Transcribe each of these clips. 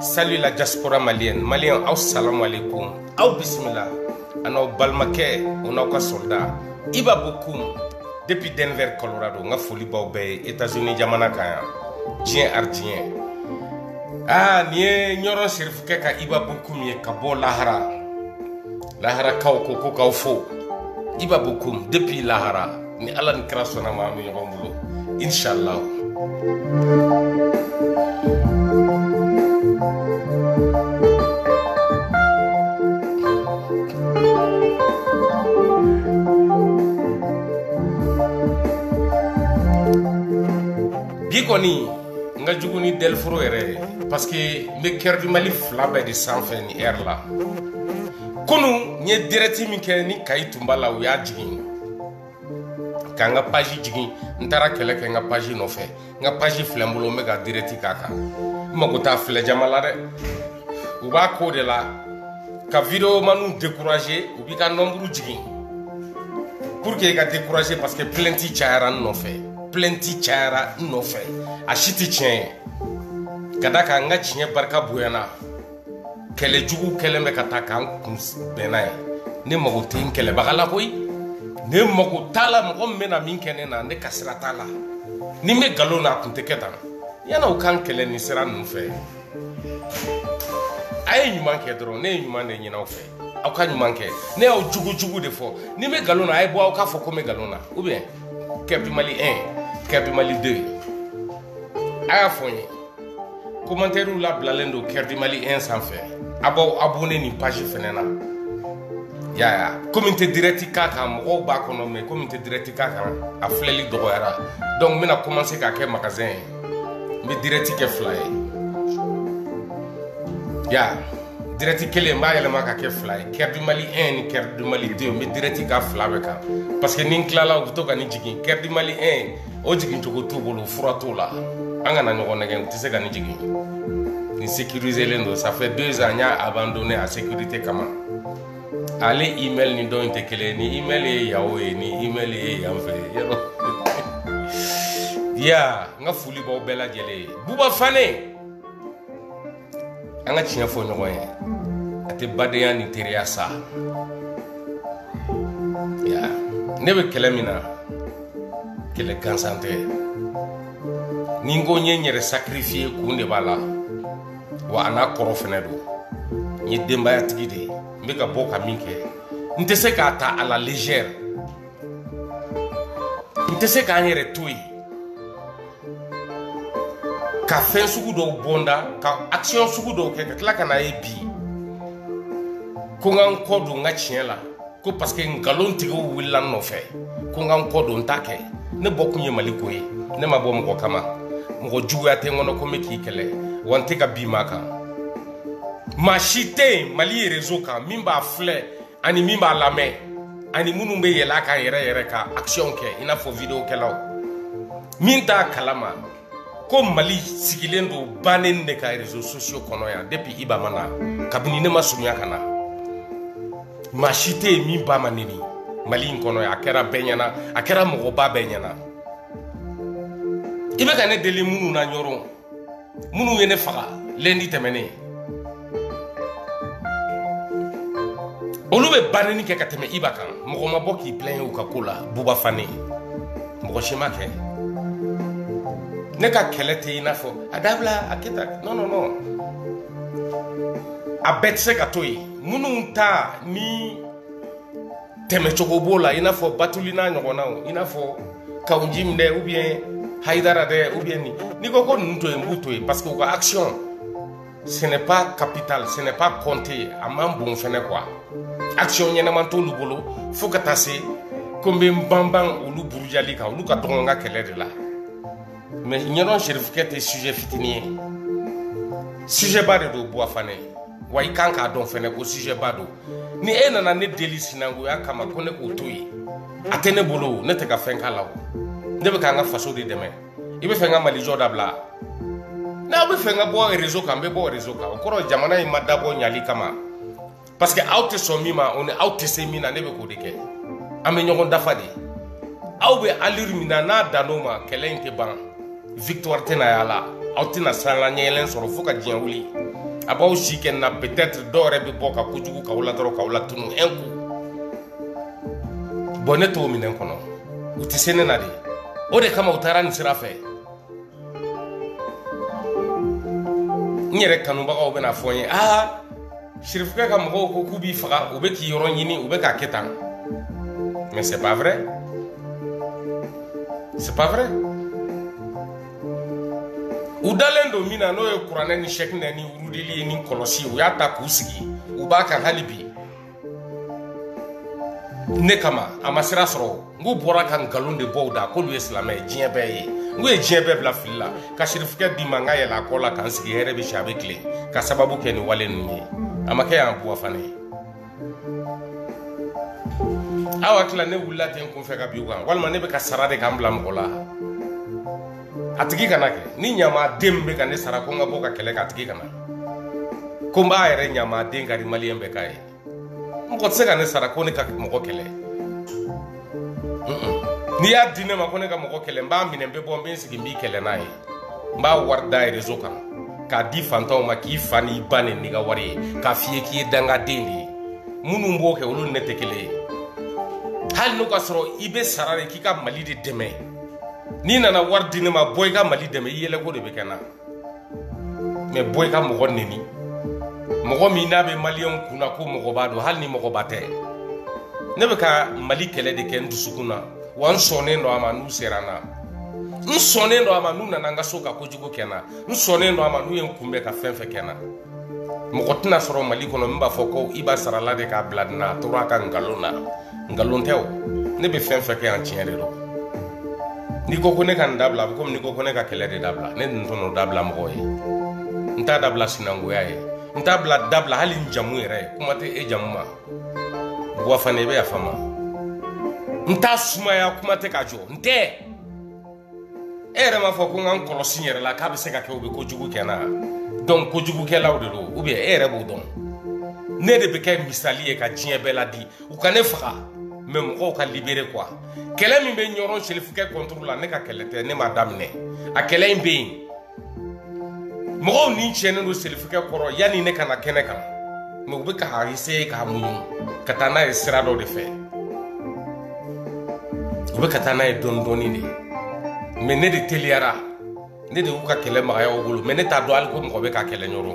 Salut la diaspora malienne. Malien, aw salam alaikum. Aw bismillah. An'aw balimakɛ, o n'aw ka soldat. Iba Bokoum, depuis Denver, Colorado, n ka foli b'aw bɛɛ ye États-Unis jamana kan yan. Diɲɛ ar diɲɛ. Aa, nin ye ɲɔrɔn serifukɛ ka Iba Bokoum ye ka bɔ lahara. laharakaw ko ko k'aw fo iba bokum depuis lahara ni ala ni kira sɔnna ma an bɛ ɲɔgɔn bolo inshallah bi kɔni n ka jugu ni dɛliforo yɛrɛ ye parce que n bɛ kɛrɛdi mali fila bɛɛ de sanfɛ ni ɛri la kunu n ye dɛrɛti min kɛ ni kayi tun b'a la u y'a jigin ka n ka paji jigin n taara kɛlɛ kɛ n ka paji nɔfɛ n ka paji filɛ n bolo n bɛ ka dɛrɛti k'a kan n mago t'a filɛ jama la dɛ u b'a ko de la ka videomaniw décourager u b'i ka nɔnburu jigin pour que i ka décourager parce que plainte cayara n nɔfɛ plainte cayara n nɔfɛ a si tɛ tiɲɛ ye ka da kan n ka tiɲɛ barika bonyana kɛlɛ jugu kɛlen bɛ ka taa k'an kun bɛnna ye ne mago tɛ n kɛlɛbaga la koyi ne mago t'a la mɔgɔ min bɛna min kɛ ne na ne ka sira t'a la ni n bɛ nkalon na a kun tɛ kɛ tan yala u kan kɛlɛ nin sira ninnu fɛ a ye ɲuman kɛ dɔrɔn ne ye ɲuman de ɲin'aw fɛ aw ka ɲuman kɛ ne y'aw jugu jugu de fɔ ni bɛ nkalon na a ye bɔ aw k'a fɔ ko n bɛ nkalon na ou bien kɛpi mali 1 kɛpi mali 2 a y'a fɔ n ye kɔmantɛriw labilalen don kɛpi mali 1 sanfɛ a b'aw abonné nin page fɛnɛ na yaya komi n tɛ dirɛti k'a kan mɔgɔw b'a kɔnɔ mɛ komi n tɛ dirɛti k'a kan a filɛli dɔgɔyara donc n bɛna commencer k'a kɛ magasin ye n bɛ dirɛti kɛ fila ye ya dirɛti kelen n b'a yɛlɛma ka kɛ fila ye kɛridi mali 1 ni kɛridi mali 2 n bɛ dirɛti ka fila bɛɛ kan parce que ni n tilala u bɛ to ka ni jigin kɛridi mali 1 o jigin cogo t'u bolo fura t'o la an kana ɲɔgɔn nɛgɛn u tɛ se ka ni jigin nin sécuriselen don ça fait deux ans n y'a abandonné a sécurité kama ale email ni dɔn in tɛ kelen ni email ye yawo ye ni email ye yan fɛ yɔrɔ ya n ka foli b'aw bɛɛ lajɛlen ye buba fane an ka tiɲɛ fɔ ɲɔgɔn ye a tɛ badenya ni teriya sa ya ne bɛ kɛlɛ min na kɛlɛ gansan tɛ ni n ko n ye n yɛrɛ sacrifier kun de b'a la wa a n'a kɔrɔ fɛnɛ don n ye denbayatigi de ye n bɛ ka bɔ ka min kɛ n tɛ se k'a ta a la légère n tɛ se k'an yɛrɛ to yen ka fɛn sugu dɔw bɔnda ka action sugu dɔw kɛ ka tila ka n'a ye bi ko n ka n kɔ don n ka tiɲɛ la ko parce que nkalon tigiw wulila n nɔfɛ ko n ka n kɔ don n t'a kɛ ne bɔ kun ye mali ko ye ne ma bɔ mɔgɔ kama mɔgɔ juguya tɛ n kɔnɔ ko n bɛ k'i kɛlɛ wa n tɛ ka bin ma kan maa si tɛ yen mali rezo kan min b'a filɛ ani min b'a lamɛn ani minnu bɛ yɛlɛ a kan yɛrɛ yɛrɛ ka action kɛ i n'a fɔ video kɛlaw min t'a kalama ko mali sigilen don bannen de ka réseau sociaux kɔnɔ yan depuis iba ma na kabini ne ma surunya ka na maa si tɛ yen min ba ma neni mali in kɔnɔ yan a kɛra bɛɛ ɲɛna a kɛra mɔgɔba bɛɛ ɲɛna i bɛ ka ne deli minnu na ɲɔrɔn minnu ye ne faga lɛndi tɛmɛnen olu bɛ banni kɛ ka tɛmɛ i ba kan mɔgɔ ma bɔ k'i bilanye u ka ko la buba fane mɔgɔ si ma kɛ ne ka kɛlɛ tɛ i n'a fɔ a dabila a kɛ ta non non non a bɛɛ tɛ se ka to yen minnu ta ni tɛmɛcogo b'o la i n'a fɔ batuli n'a ɲɔgɔnnaw i n'a fɔ kawunji min dɛ ubiyɛn hayidara dɛ ubiyɛn ni n'i ko ko ninnu to yen n b'u to yen parce que u ka action ce n'est pas capital ce n'est pas compté a man bon fɛnɛ quoi action ɲɛnama t'olu bolo fo ka taa se ko n bɛ n banban olu burujali kan olu ka dɔgɔn n ka kɛlɛ de la mais ɲɛdɔn serifukɛ tɛ sujet fitini ye sujet ba de don buwafane wa i kan k'a dɔn fɛnɛ ko sujet ba don ni e nana ne deli sinankuya kama ko ne k'o to yen a tɛ ne bolo ne tɛ ka fɛn k'a la o ne bɛ ka n ka faso de dɛmɛ i bɛ fɛ n ka malijɔ dabila n'aw bɛ fɛ n ka bɔ rezo kan n bɛ bɔ rezo kan o kɔrɔ jamana in ma dabɔ ɲali kama parce que aw tɛ sɔn min ma o ni aw tɛ se min na ne bɛ k'o de kɛ an bɛ ɲɔgɔn dafa de aw bɛ aliri min na n'a dan'o ma kɛlɛ in tɛ ban victoire tɛna y'a la aw tɛna sirala ɲɛgɛlɛn sɔrɔ fo ka diɲɛ wuli a b'aw si kɛ na peut-être dɔw yɛrɛ bɛ bɔ ka kojugu k'aw la dɔrɔn k'aw latunu un coup bɔn ne t'o minɛn kɔnɔ u tɛ se ne na de o de kama u taara nin sira fɛ n yɛrɛ kanubagaw bɛna fɔ n ye aa sirifukɛ ka mɔgɔw ko k'u b'i faga u bɛ k'i yɔrɔ ɲini u bɛ k'a kɛ tan mais c'est pas vrai c'est pas vrai u dalen don min na n'o ye kuranɛ ni sɛkinɛ ni wurudili ye ni kɔlɔsi u y'a ta k'u sigi u b'a kan hali bi ne kama a ma sira sɔrɔ n k'u bɔra ka nkalon de bɔw da k'olu ye silamɛ ye diɲɛ bɛɛ ye n k'u ye diɲɛ bɛɛ bila fili la ka sirifikɛ di ma n ka yɛlɛ a kɔ la ka n sigi hɛrɛ bɛ si a bɛ tile ka sababu kɛ nin wale ninnu ye a ma kɛ yan buwa fana ye aw hakilila ne wulila ten kun fɛ ka bi kan walima ne bɛ ka sara de k'an bila mɔgɔ la a tigi kana kɛ ni ɲamaden bɛ ka ne sara ko n ka bɔ ka kɛlɛ kɛ a tigi kana ko n b'a yɛrɛ ɲamaden ka di maliyɛn bɛɛ k'a ye mɔgɔ tɛ se ka ne sara ko ne ka mɔgɔ kɛlɛ n'i y'a di ne ma ko ne ka mɔgɔ kɛlɛ n b'a minɛ n bɛ bɔ n bɛ n sigi n b'i kɛlɛ n'a ye n b'a wari da rezo kan k'a di fantanw ma k'i fa n'i ba ni n'i ka wari ye k'a f'i ye k'i ye dangaden de ye minnu b'o kɛ olu ni ne tɛ kelen ye hali n'o ka sɔrɔ i bɛ sara de k'i ka mali de dɛmɛ n'i nana wari di ne ma bɔ i ka mali dɛmɛ i yɛlɛko de bɛ kɛ n na mɛ bɔ i ka mɔgɔ neni mɔgɔ min n'a bɛ maliyɛnw kun na ko mɔgɔba don hali ni mɔgɔba tɛ ne bɛ ka mali kɛlɛ de kɛ n dusukun na wa n sɔnnen don a ma n'u sera n na n sɔnnen don a ma n'u nana n ka so ka kojugu kɛ n na n sɔnnen don a ma n'u ye n kunbɛn ka fɛn fɛn kɛ n na mɔgɔ tɛna sɔrɔ mali kɔnɔ min b'a fɔ ko i b'a sarala de k'a bila dina a tora a ka nkalon na nkalon tɛ o ne bɛ fɛn fɛn kɛ yan tiɲɛ de don n'i ko ko ne ka nin dabila a bɛ komi n'i ko ko ne ka kɛlɛ de dabila ne nin tɔnɔ dabila mɔgɔw ye n t'a dabila sinankuya ye n t'a bila dabila hali n jamu yɛrɛ ye kuma tɛ e jamu ma buwafana i bɛ yafa ma n t'a sumaya kuma tɛ ka jɔ n tɛ e yɛrɛ b'a fɔ ko n ka n kɔlɔsi n yɛrɛ la k'a bɛ se ka kɛ u bɛ kojugu kɛ n na donc kojugukɛlaw de don ou bien e yɛrɛ b'o dɔn ne de bɛ kɛ misali ye ka diɲɛ bɛɛ ladi u ka ne faga mɛ mɔgɔw ka libere kuwa kɛlɛ min bɛ ɲɔrɔn selifukɛ kɔntoro la ne ka kɛlɛ tɛ ne m'a daminɛ a kɛlɛ in bɛ yen mɔgɔw ni tiɲɛnen don selifukɛ kɔrɔ yanni ne kana kɛnɛ kan mɛ u bɛ k'a ese k'a muɲu ka taa n'a ye sira dɔ de fɛ u bɛ ka taa n'a ye dɔɔni dɔɔni de mɛ ne de teliyara ne de y'u ka kɛlɛ magaya u bolo mɛ ne t'a dɔn hali ko mɔgɔ bɛ ka kɛlɛ ɲɔrɔ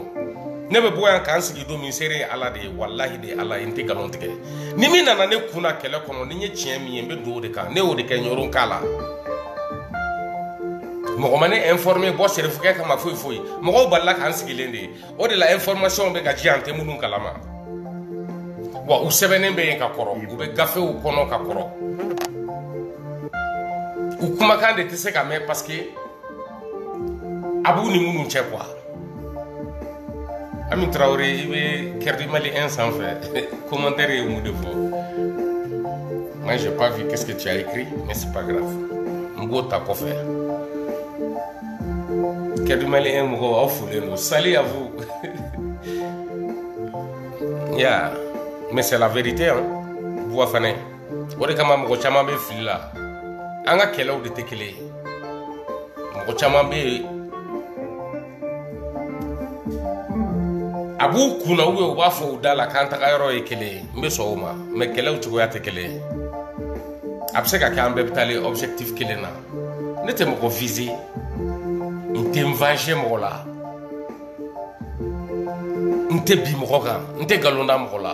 ne bɛ bɔ yan k'an sigi don min seere ye ala de ye walahi de ye ala ye n tɛ nkalon tigɛ ni min nana ne kun na kɛlɛ kɔnɔ ni n ye tiɲɛ min ye n bɛ don o de kan ne y'o de kɛ ɲɔrɔ k'a la mɔgɔ ma ne informe bɔ serifukɛ kama foyi foyi mɔgɔw balila k'an sigilen de ye o de la information bɛ ka ji an tɛ minnu kalama wa u sɛbɛnnen bɛ yen ka kɔrɔ u bɛ gafew kɔnɔ ka kɔrɔ u kumakan de tɛ se ka mɛn parce que a b'u ni minnu cɛ kuwa ami tarawele i bɛ kɛrɛdi mali un sanfɛ commentaire ye mun de fɔ moi j'ai pas vu qu'est-ce que tu as écrit mais c'est pas grave n b'o ta kɔfɛ kɛrɛdi mali un mɔgɔw aw folen don salut à vous ya yeah. mais c'est la vérité hein buwa fana o de kama mɔgɔ caman bɛ fili la an ka kɛlɛw de tɛ kelen ye mɔgɔ caman bɛ yen a b'u kun na u b'a fɔ u da la k'an taga yɔrɔ ye kelen ye n bɛ sɔn o ma mɛ kɛlɛw cogoya tɛ kelen ye a bɛ se ka kɛ an bɛɛ bɛ taalen objectif kelen na ne tɛ mɔgɔ vize n tɛ n vanse mɔgɔ la n tɛ bi mɔgɔ kan n tɛ nkalon da mɔgɔ la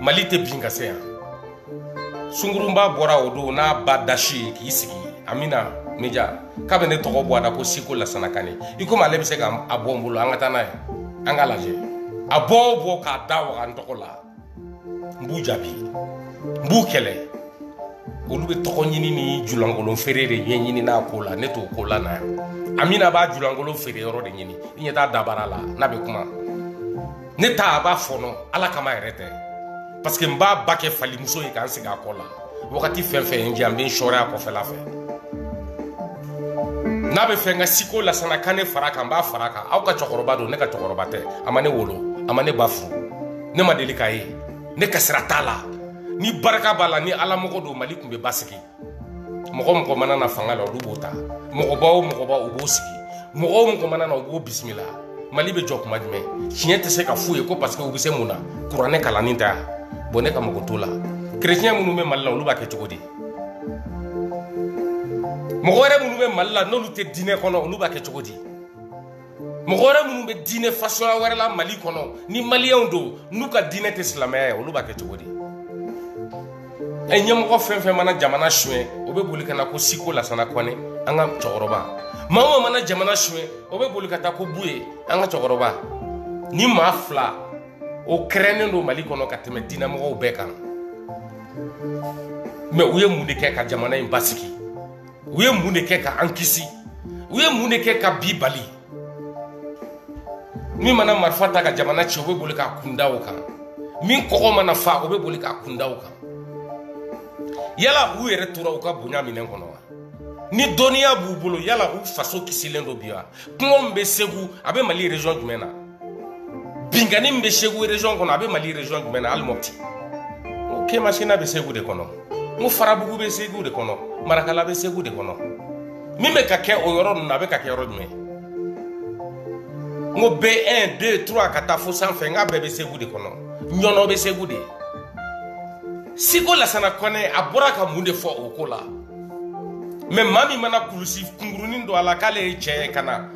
mali tɛ bin ka se yan sungurunba bɔra o don n'a ba dasi k'i sigi amina meja k'a bɛ ne tɔgɔ bɔ a la ko siko lasana kane i komi ale bɛ se ka a bɔ n bolo an ka taa n'a ye an ka lajɛ a bɔ o bɔ k'a da waga n tɔgɔ la n b'u jaabi n b'u kɛlɛ olu bɛ tɔgɔ ɲini ni julankolon feere de ɲɛɲini n'a ko la ne t'o ko la na yan amina b'a julankolon feere yɔrɔ de ɲini i ɲɛ t'a dabara la n'a bɛ kuma ne ta a b'a fɔnɔ ala kama yɛrɛ tɛ parce que n b'a ba kɛ falimuso ye k'an sigi a kɔ la wagati fɛn fɛn ye n jɛ an bɛ n sɔrɔ a kɔfɛla fɛ n'a bɛ fɛ n ka siko lasana kan ne fara kan n b'a fara kan aw ka cɛkɔrɔba don ne ka cɛkɔrɔba tɛ a ma ne wolo a ma ne ba furu ne ma deli k'a ye ne kasira t'a la ni barika b'a la ni ala mɔgɔ don mali tun bɛ basigi mɔgɔ mɔgɔ mana na fanga la olu b'o ta mɔgɔba o mɔgɔba u b'o sigi mɔgɔ o mɔgɔ mana na u b'o bisimila mali bɛ jɔ kuma jumɛn tiɲɛ tɛ se ka f'u ye ko parce que u bɛ se mun na kuranɛ kalanni ta bɔn ne ka mago t'o la kerecɛn minnu bɛ mali la olu b'a kɛ cogo di mɔgɔ wɛrɛ minnu bɛ mali la n'olu tɛ diinɛ kɔnɔ olu b'a kɛ cogo di mɔgɔ wɛrɛ minnu bɛ diinɛ fasuguya wɛrɛ la mali kɔnɔ ni maliyɛnw don n'u ka diinɛ tɛ silamɛya ye olu b'a kɛ cogo di ɛ ɲɛmɔgɔ fɛn fɛn mana jamana suɲɛ o bɛ boli ka na ko siko lasana kɔnɛ an ka cɛkɔrɔba maa o mana jamana suɲɛ o bɛ boli ka taa ko bu ye an ka cɛkɔrɔba ni maa fila o kɛrɛnnen don mali kɔnɔ ka tɛmɛ diinɛmɔgɔw bɛɛ kan mɛ u ye mun de kɛ ka jamana in basigi u ye mun de kɛ ka an kisi u ye mun de kɛ ka bi bali min mana marifa ta ka jamana ci o bɛ boli k'a kunda o kan min kɔgɔ mana fa o bɛ boli k'a kunda o kan yala u yɛrɛ tora u ka bonya minɛn kɔnɔ wa ni dɔnniya b'u bolo yala u faso kisilen don bi wa kungo min bɛ segu a bɛ mali region jumɛn na binkani min bɛ segu region kɔnɔ a bɛ mali region jumɛn na hali mɔti o kemasina bɛ segu de kɔnɔ n ko farabugu bɛ segu de kɔnɔ marakala bɛ segu de kɔnɔ min bɛ ka kɛ o yɔrɔ ninnu na a bɛ ka kɛ yɔrɔ jumɛn n ko b 1 2 3 ka taa fo sanfɛ n k'a bɛɛ bɛ segu de kɔnɔ ɲɔnɔ bɛ segu de siko lasana kɔnɛ a bɔra ka mun de fɔ o ko la mɛ maa min mana kulusi kunkurunin don a la k'ale ye cɛ ye ka na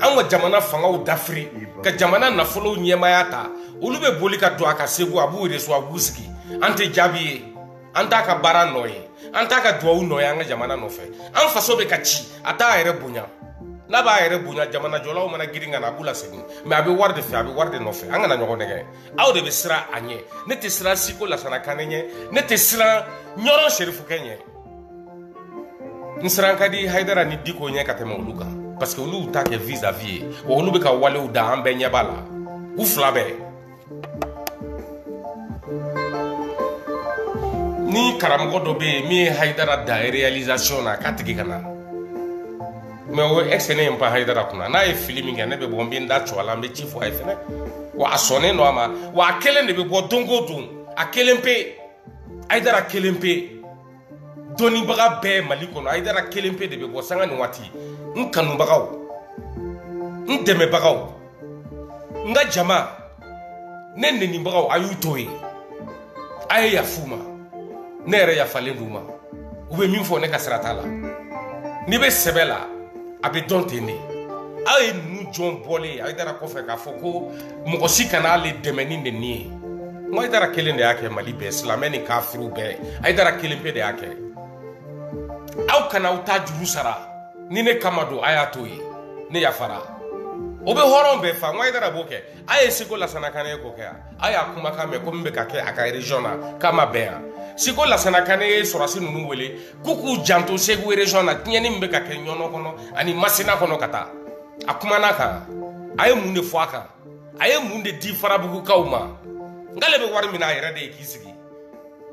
an ka jamana fangaw dafiri ka jamana nafolow ɲɛmaya ta olu bɛ boli ka don a ka segu a b'u reso a b'u sigi an tɛ jaabi ye an t'a ka baara nɔ ye an t'a ka duwawu nɔ ye an ka jamana nɔfɛ an faso bɛ ka ci a t'a yɛrɛ bonya n'a b'a yɛrɛ bonya jamanajɔlaw mana girin ka na a b'u lasegin mɛ a bɛ wari de fɛ a bɛ wari de nɔfɛ an kana ɲɔgɔn nɛgɛ aw de bɛ siran a ɲɛ ne tɛ siran siko lasana kanɛ ɲɛ ne tɛ siran ɲɔrɔn serifukɛ ɲɛ n siran ka di hayidara ni diko ɲɛ ka tɛmɛ olu kan parce que olu y'u ta kɛ vis à vis ye wa olu bɛ ka walew da an bɛɛ ɲɛ b'a la u fila bɛɛ ni karamɔgɔ dɔ bɛ yen min ye hayidara da réalisation na k'a tigi ka na mɛ o ɛseke ne ye n pan hayidara kunna n'a ye fili min kɛ ne bɛ bɔ n bɛ n da cɔ a la n bɛ ci fɔ a ye fɛnɛ wa a sɔnnen don a ma wa a kelen de bɛ bɔ don o don a kelen pe hayidara kelen pe dɔnnibaga bɛɛ mali kɔnɔ hayidara kelen pe de bɛ bɔ sanga nin waati n kanubagaw n dɛmɛbagaw n ka jama ne nenibagaw a y'u to ye a ye yafu ma ne yɛrɛ yafalen d'u ma u bɛ min fɔ ne ka sira t'a la n'i bɛ sɛbɛ la a bɛ dɔn ten de aw ye ninnu jɔn bɔlen aw dara kɔfɛ k'a fɔ ko mɔgɔ si kana ale dɛmɛ ni neni ye n ko aw dara kelen de y'a kɛ mali bɛɛ silamɛ ni kafiriw bɛɛ aw dara kelen pe de y'a kɛ aw kana aw ta juru sara ni ne kama don a y'a to ye ne yafara o bɛ hɔrɔn bɛɛ fa ŋa i dara b'o kɛ a ye siko lasana kane ye k'o kɛ yan a y'a kumakan mɛn ko min bɛ ka kɛ a ka région na k'a ma bɛn yan siko lasana kane ye sɔrɔsi ninnu wele k'u k'u janto segu région na tiɲɛni min bɛ ka kɛ ɲɔnɔ kɔnɔ ani masina kɔnɔ ka taa a kumana kan a ye mun de fɔ a kan a ye mun de di farabugukaw ma n k'ale bɛ wari min a yɛrɛ de ye k'i sigi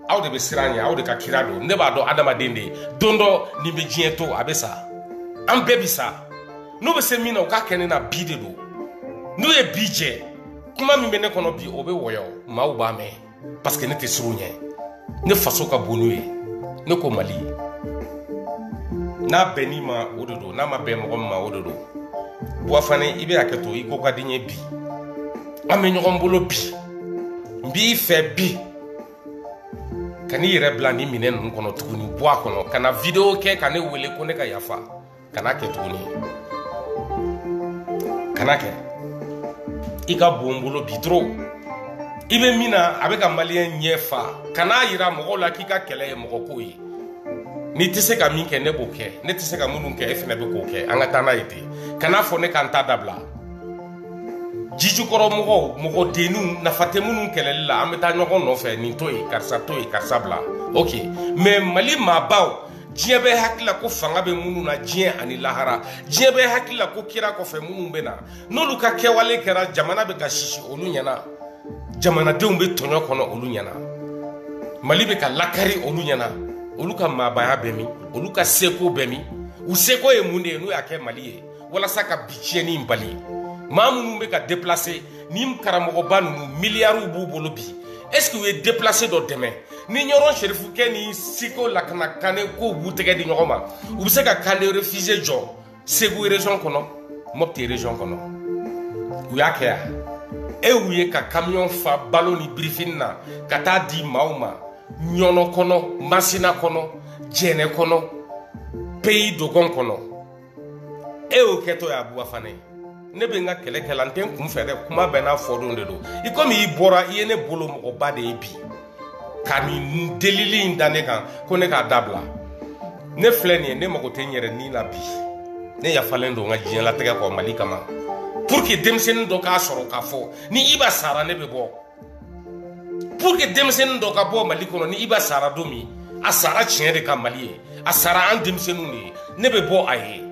aw de bɛ siran ɲɛ aw de ka kira don ne b'a dɔn adamaden de ye don dɔ nin bɛ diɲɛ to a bɛ sa an bɛɛ bɛ sa n'o bɛ se min na o k'a kɛ ne na bi de don n'o ye bi jɛ kuma min bɛ ne kɔnɔ bi o bɛ wɔyɔ maaw b'a mɛn parce que ne tɛ siran u ɲɛ ne faso ka bon n'o ye ne ko mali n'a bɛn n'i ma o de don n'a ma bɛn mɔgɔ min ma o de don buwafane i bɛ hakɛ to i ko ka di n ye bi an bɛ ɲɔgɔn bolo bi n b'i fɛ bi ka n'i yɛrɛ bila ni minɛn ninnu kɔnɔ tuguni bɔ a kɔnɔ ka na video kɛ ka ne wele ko ne ka yafa kana kɛ tuguni kana kɛ i ka bon bolo bi trop i bɛ min na a bɛ ka maliyɛn ɲɛ fa kan'a yira mɔgɔw la k'i ka kɛlɛ ye mɔgɔ ko ye n'i tɛ se ka min kɛ ne b'o kɛ ne tɛ se ka minnu kɛ e fana bɛ k'o kɛ an ka taa n'a ye ten kan'a fɔ ne k'an ta dabila jijukɔrɔ mɔgɔw mɔgɔ denniw nafa tɛ minnu kɛlɛli la an bɛ taa ɲɔgɔn nɔfɛ nin to yen karisa to yen karisa bila ok mɛ mali maabaw diɲɛ bɛ hakili la ko fanga bɛ minnu na diɲɛ ani lahara diɲɛ bɛ hakili la ko kira kɔfɛ minnu bɛ na n'olu ka kɛwale kɛra jamana bɛ ka sisi olu ɲɛna jamanadenw bɛ tɔɲɔ kɔnɔ olu ɲɛna mali bɛ ka lakari olu ɲɛna olu ka maabaya bɛ min olu ka seko bɛ min u seko ye mun de ye n'o y'a kɛ mali ye walasa ka bi tiɲɛni in bali maa minnu bɛ ka deplase ni karamɔgɔba ninnu miliyariw b'u bolo bi ɛseke u ye deplase dɔ dɛmɛ ni ɲɔrɔn serifukɛ ni siko lakana kane kow b'u tɛgɛ di ɲɔgɔn ma u bɛ se ka kande refuse jɔ segu région kɔnɔ mɔpti région kɔnɔ u y'a kɛ yan e y'u ye ka kamiyɔn fa balo ni birifini na ka taa di maaw ma ɲɔnɔ kɔnɔ masina kɔnɔ jɛnɛ kɔnɔ peyi dogɔn kɔnɔ e y'o kɛtɔ y'a buwa fana ye ne bɛ n ka kɛlɛ kɛ la n tɛ n kun fɛ dɛ kuma bɛɛ n'a fɔdon de don i komi i bɔra i ye ne bolo mɔgɔba de ye bi ka nin delili in da ne kan ko ne k'a dabila ne filɛ nin ye ne mago tɛ n yɛrɛ ni la bi ne yafalen don n ka diɲɛlatigɛ kɔ mali kama pour que denmisɛnnin dɔ k'a sɔrɔ k'a fɔ ni i ba sara ne bɛ bɔ pour que denmisɛnnin dɔ ka bɔ mali kɔnɔ ni i ba sara don min a sara tiɲɛ de ka mali ye a sara an denmisɛnninw de ye ne bɛ bɔ a ye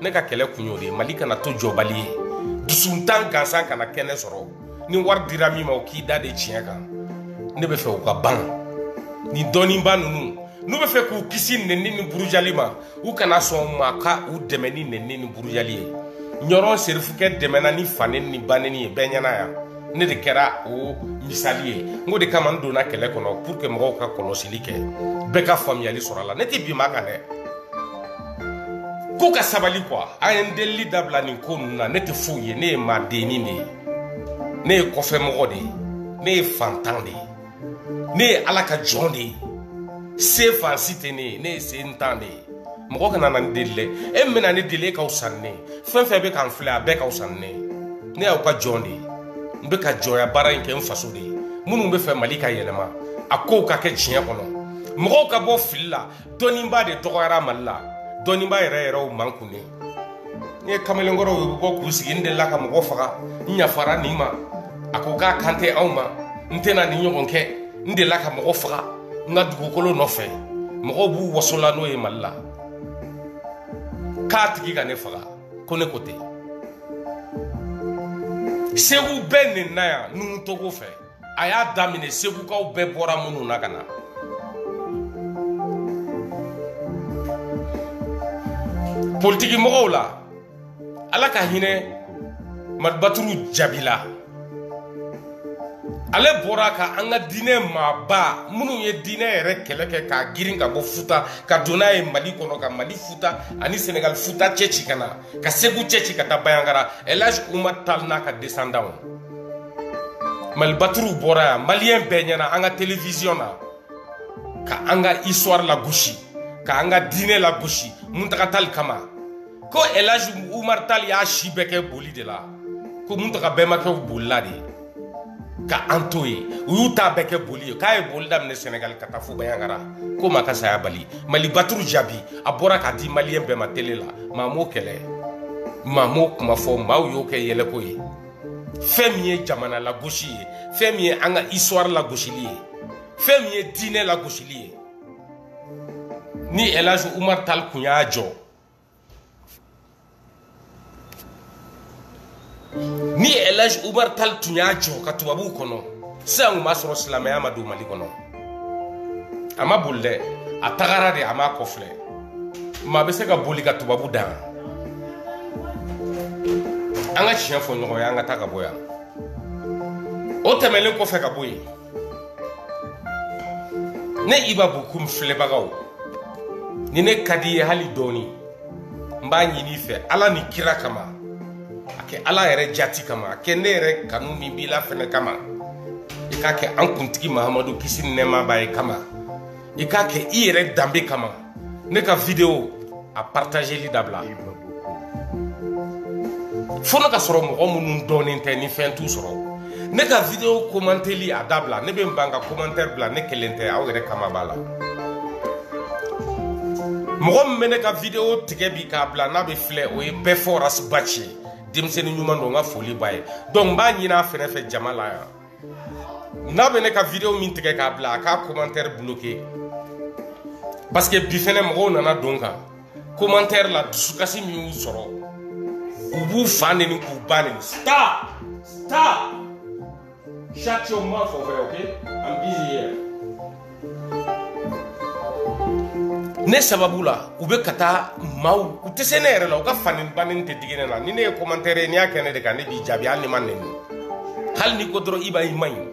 ne ka kɛlɛ kun y'o de ye mali kana to jɔbali ye dusuntan gansan kana kɛnɛ sɔrɔ ni wari dira min ma o k'i da de tiɲɛ kan ne bɛ fɛ u ka ban ni dɔɔninba ninnu n'u bɛ fɛ k'u kisi nɛni ni burujali ma u kana sɔn ma ka u dɛmɛ ni nɛni ni burujali ye ɲɔrɔn serifukɛ dɛmɛna ni faneni ni baneni ye bɛɛ ɲɛna yan ne de kɛra o misali ye n ko de kama n donna kɛlɛ kɔnɔ pour que mɔgɔw ka kɔlɔsili kɛ bɛɛ ka faamuyali sɔrɔ a la ne tɛ bi ma kan dɛ ko ka sabali kuwa a ye n delili dabila nin ko ninnu na ne tɛ foyi ye ne ye maadenni de ye ne ye kɔfɛmɔgɔ de ye ne ye fantan de ye ne ye ala ka jɔn de ye se fansi tɛ ne ye ne ye sen tan de ye mɔgɔ kana na ne deli dɛ e min bɛna ne deli e ka fisa ni ne ye fɛn fɛn bɛ ka n filɛ a bɛɛ ka fisa ni ne ye ne y'aw ka jɔn de ye n bɛ ka jɔnya baara in kɛ n faso de ye minnu bɛ fɛ mali ka yɛlɛma a kow ka kɛ tiɲɛ kɔnɔ mɔgɔw ka bɔ fili la dɔnniba de dɔgɔyara mali la dɔnniba yɛrɛ yɛrɛw man kunne n ye kamalenkɔrɔw ye bɔ k'u sigi n delila ka mɔgɔ faga n yafara nin ma a ko k'a kan tɛ anw ma n tɛna ni ɲɔgɔn kɛ n delila ka mɔgɔ faga n ka dugukolo nɔfɛ mɔgɔw b'u wasola n'o ye mali la k'a tigi ka ne faga ko ne ko ten segu bɛɛ nin na yan numu togo fɛ a y'a daminɛ segukaw bɛɛ bɔra minnu na ka na politiki mɔgɔw la ala ka hinɛ malibaturu jabila ale bɔra ka an ka diinɛ maaba minnu ye diinɛ yɛrɛ kɛlɛ kɛ k'a girin ka bɔ futa ka don n'a ye mali kɔnɔ ka mali futa ani senegali futa cɛci ka na ka segu cɛci ka taa bayankara elage umar tal n'a ka desandanw malibaturu bɔra yan maliyɛn bɛɛ ɲɛna an ka televiziyɔn na ka an ka histoire lagosi ka an ka diinɛ lagosi muntagatali kama ko elage umar tali y'a si bɛɛ kɛ boli de la ko muntaga bɛnbakɛw bolila de ka an to ye u y'u t'a bɛɛ kɛ boli ye k'a ye boli daminɛ senegali ka taa fo bayangara ko ma ka saya bali mali baturu jaabi a bɔra k'a di maliyɛn bɛɛ ma tele la maa m'o kɛlɛ maa m'o kuma fɔ maaw y'o kɛ yɛlɛko ye fɛn min ye jamana lagosi ye fɛn min ye an ka histoire lagosili ye fɛn min ye diinɛ lagosili ye ni elage umar tal kun y'a jɔ ni elage umar tal tun y'a jɔ ka tubabuw kɔnɔ sisan kun b'a sɔrɔ silamɛya ma don mali kɔnɔ a ma boli dɛ a tagara de a m'a kɔfilɛ maa bɛ se ka boli ka tubabu dan an ka tiɲɛ fɔ ɲɔgɔn ye an ka taa ka bɔ yan o tɛmɛnen kɔfɛ ka bɔ yen ne ibabu kun filɛbagaw ni ne ka di i ye hali dɔɔnin n b'a ɲini i fɛ ala ni kira kama a kɛ ala yɛrɛ jati kama a kɛ ne yɛrɛ kanu min b'i la fɛnɛ kama i k'a kɛ an kuntigi mahamadu kisi ni nɛɛma b'a ye kama i k'a kɛ i yɛrɛ danbe kama ne ka video a partageli dabila fo ne ka sɔrɔ mɔgɔ minnu dɔɔnin tɛ ni fɛn t'u sɔrɔ ne ka video komanteli a dabila ne bɛ n ban ka komantɛri bila ne kelen tɛ aw yɛrɛ kama b'a la mɔgɔ min bɛ ne ka video tigɛ bi k'a bila n'a bɛ filɛ o ye bɛɛ fɔ rasibaci ye denmisɛnnin ɲuman don n ka foli b'a ye donc n b'a ɲini a fɛnɛ fɛ jama la yan n'a bɛ ne ka video min tigɛ k'a bila a k'a komantɛri bloke parce que bi fɛnɛ mɔgɔw nana don kan commentaire la dusukasi min y'u sɔrɔ u b'u fa neni k'u ba neni stop stop shut your mouth over there okay i'm busy here ne sababu la u bɛ ka taa maaw u tɛ se ne yɛrɛ la u ka fani banni tɛ digi ne la ni ne ye commentaire ye n'i y'a kɛ ne de kan ne b'i jaabi hali ni ma neni hali ni ko dɔrɔn i b'a ye i man ɲi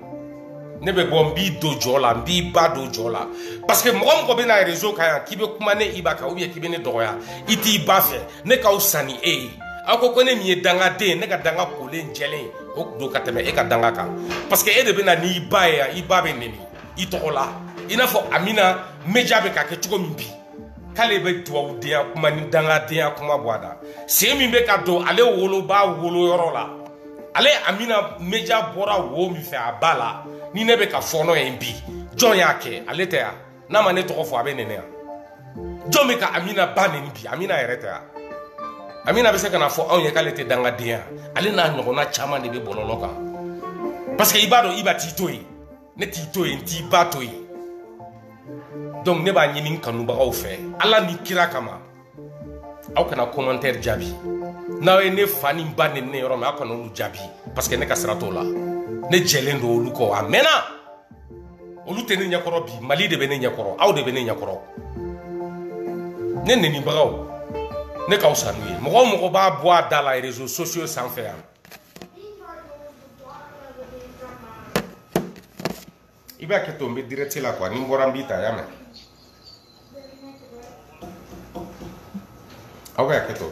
ne bɛ bɔ n b'i don jɔ la n b'i ba don jɔ la parce que mɔgɔ mɔgɔ bɛ na rezo kan yan k'i bɛ kuma ne i ba kan ou bien k'i bɛ ne dɔgɔya i t'i ba fɛ ne k'aw san ni e ye aw ko ko ne min ye dangaden ye ne ka danga kolen jɛlen o don ka tɛmɛ e ka danga kan parce que e de bɛ na n'i ba ye yan i ba bɛ neni i tɔgɔ la i n'a fɔ amina meja bɛ ka kɛ cogo min bi k'ale bɛ dugawudenya kuma ni dangadenya kuma bɔ a da sen min bɛ ka don ale woloba woloyɔrɔ la ale amina meja bɔra wo min fɛ a ba la ni ne bɛ ka fɔɔnɔ ye bi jɔn y'a kɛ ale tɛ yan n'a ma ne tɔgɔ fɔ a bɛ nɛnɛ yan jɔn bɛ ka amina ba neni bi amina yɛrɛ tɛ yan amina bɛ se ka na fɔ anw ye k'ale tɛ dangadenya ale n'a ɲɔgɔnna caman de bɛ bɔlɔlɔ kan parce que i b'a dɔn i ba t'i to yen ne t'i to yen n t'i ba to yen donc ne b'a ɲini n kanubagaw fɛ ala ni kira kama aw kana commentaire jaabi n'aw ye ne fa ni n ba neni ne yɔrɔ min aw kana olu jaabi parce que ne ka sira t'o la ne jɛlen don olu kɔ a mɛnna olu tɛ ne ɲɛkɔrɔ bi mali de bɛ ne ɲɛkɔrɔ aw de bɛ ne ɲɛkɔrɔ ne nenibagaw ne ka fisa n'u ye mɔgɔ o mɔgɔ b'a bɔ a da la réseaux sociaux sanfɛ yan i b'a kɛ to n bɛ direct la quoi ni n bɔra n b'i ta y'a mɛn aw bɛ hakɛ to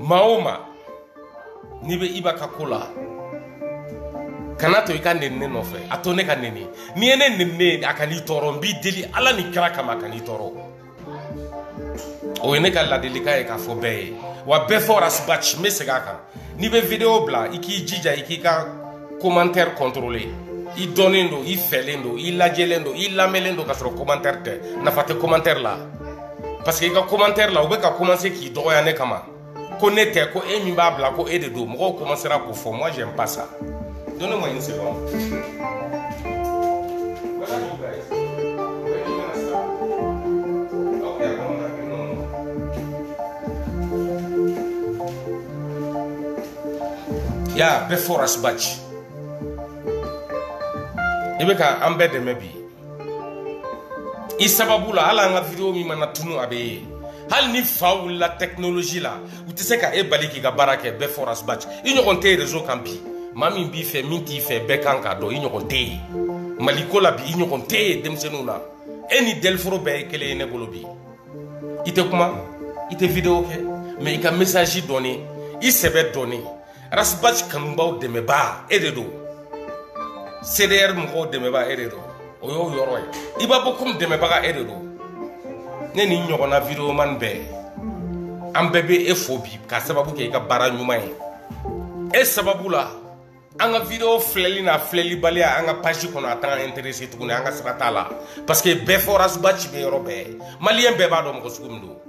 maa o maa n'i bɛ iba ka ko la kana to i ka neni ne nɔfɛ a to ne ka neni n'i ye ne neni ne ye a ka n'i tɔɔrɔ n b'i deli ala ni kira kama a ka n'i tɔɔrɔ o ye ne ka ladilikan ye k'a fɔ bɛɛ ye wa bɛɛ fɔ rasbac n bɛ segin a kan n'i bɛ video bila i k'i jija i k'i ka commentaire contrôler i dɔnnen don i fɛlen don i lajɛlen don i lamɛnlen don k'a sɔrɔ commentaire tɛ nafa tɛ commentaire la parce que i ka commentaire la u bɛ ka commencer k'i dɔgɔya ne kama ko ne tɛ ko e min b'a bila ko e de don mɔgɔw commencera k'o fɔ moi j'aime pas ça donnez-moi une seconde ya bɛɛ fɔrasibati i bɛ ka an bɛɛ dɛmɛ bi i sababu la hali an ka video min mana tunu a bɛ ye hali ni fa wulila technologie la u tɛ se ka e bali k'i ka baara kɛ bɛɛ forage batch i ɲɔgɔn tɛ réseau kan bi maa min b'i fɛ min t'i fɛ bɛɛ kan k'a dɔn i ɲɔgɔn tɛ ye mali ko la bi i ɲɔgɔn tɛ ye denmisɛnninw na e ni deliforo bɛɛ ye kelen ye ne bolo bi i tɛ kuma i tɛ video kɛ mais i ka message dɔnnen i sɛbɛ dɔnnen rasbach kanunbaw dɛmɛbaa e de don cdr mɔgɔw dɛmɛbaa e de don o y'o yɔrɔ ye i b'a bɔ komi dɛmɛbaga e de don ne ni ɲɔgɔnna videoman bɛɛ an bɛɛ bɛ e fo bi ka sababu kɛ i ka baara ɲuman ye e sababu la an ka video filɛli n'a filɛlibaliya an ka page kɔnɔ a t'an interese tuguni an ka sira t'a la parce que bɛɛ fɔrasba ci bɛ yɔrɔ bɛɛ maliyɛn bɛɛ b'a dɔn mɔgɔ sugu min don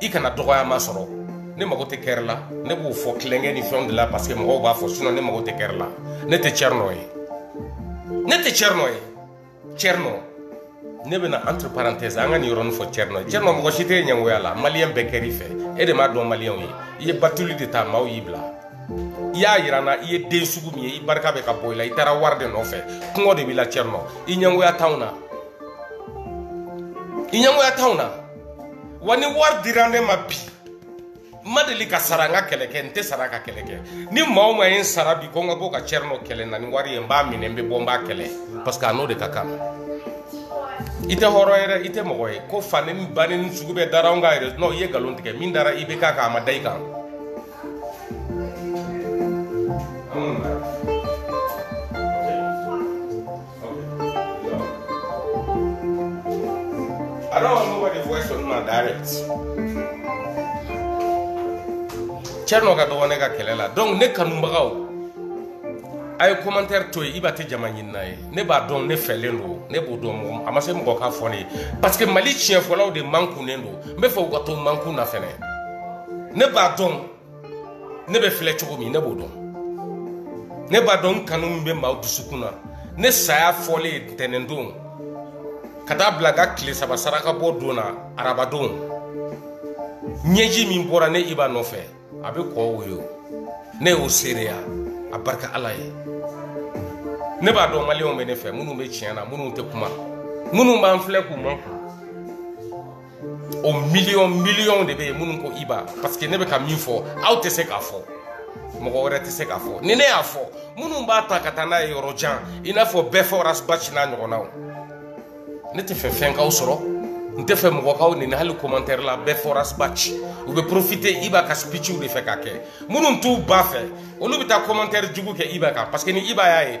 i kana dɔgɔya ma sɔrɔ ne mago tɛ kɛrɛ la ne b'o fɔ tilenkɛ ni fɛnw de la parce que mɔgɔw b'a fɔ sinɔn ne mago tɛ kɛrɛ la ne tɛ cɛri nɔ ye ne tɛ cɛri nɔ ye cɛri nɔ ne bɛna entre parenthèse an ka nin yɔrɔnin fɔ cɛri nɔ ye cɛri nɔ mɔgɔ si tɛ ɲɛngoya la maliyɛn bɛɛ kɛr'i fɛ e de m'a dɔn maliyɛnw ye i ye batuli de ta maaw y'i bila i y'a yira n na i ye den sugu min ye i barika bɛ ka bɔ i la i taara wari de nɔfɛ kungɔ de b'i la cɛri nɔ i ɲɛngoya t'anw na i ɲɛngoya t'anw na wa ni wari dira ne ma bi n ma deli ka sara n ka kɛlɛ kɛ n tɛ sara ka kɛlɛ kɛ ni maa o maa ye n sara bi ko n ka bɔ ka cɛri nɔ kɛlɛ na ni wari ye n b'a minɛ n bɛ bɔ n b'a kɛlɛ parce que a n'o de ka kan i tɛ hɔrɔn ye dɛ i tɛ mɔgɔ ye ko fa ni ba ni sugu bɛɛ dara anw ka yɛrɛ nɔ i ye nkalon tigɛ min dara i bɛ k'a kan a ma da i kan I don't know what the voice of my direct. Cɛ nɔ ka dɔgɔ ne ka kɛlɛ la donc ne kanubagaw a ye commentaire to yen i b'a tɛ jama ɲinina ye ne b'a dɔn ne fɛlen don ne b'o dɔn mɔgɔ a ma se mɔgɔ ka fɔ ne ye parce que mali tiɲɛfɔlaw de mankunnen don n bɛ fɛ u ka to mankun na fɛnɛ ne b'a dɔn ne bɛ filɛ cogo min ne b'o dɔn ne b'a dɔn n kanu min bɛ maaw dusukun na ne saya fɔlen ntɛnɛndon ka taa bila ka tile saba saraka bɔ don na arabadon ɲɛji min bɔra ne i b'a nɔfɛ a bɛ kɔ o ye o ne y'o seereya a barika ala ye ne b'a dɔn maliyɛnw bɛ ne fɛ minnu bɛ tiɲɛ na minnu tɛ kuma minnu b'an filɛ k'u ma kun o miliyɔn miliyɔn de bɛ yen minnu ko iba parce que ne bɛ ka min fɔ aw tɛ se k'a fɔ mɔgɔ wɛrɛ tɛ se k'a fɔ ni ne y'a fɔ minnu b'a ta ka taa n'a ye yɔrɔ jan i n'a fɔ bɛɛ fɔra basi n'a ɲɔgɔnnaw ne tɛ fɛ fɛnkaw sɔrɔ n tɛ fɛ mɔgɔkaw nini hali commentaire la bɛɛ fɔra basi u bɛ profiter iba ka speechiw de fɛ k'a kɛ minnu t'u ba fɛ olu bɛ taa commentaire jugu kɛ iba kan parce que ni iba y'a ye